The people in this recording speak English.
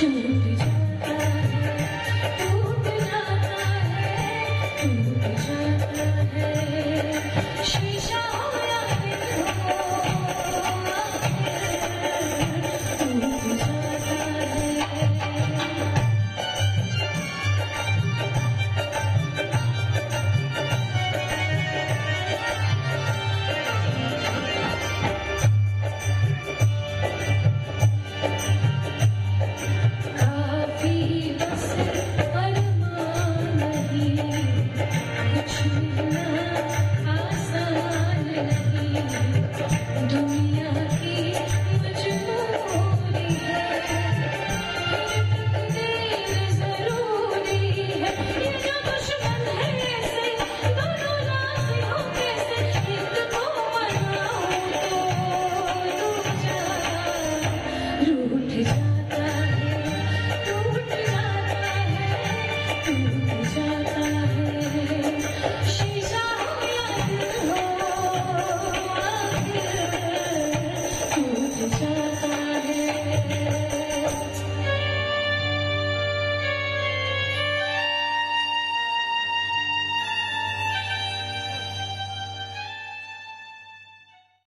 to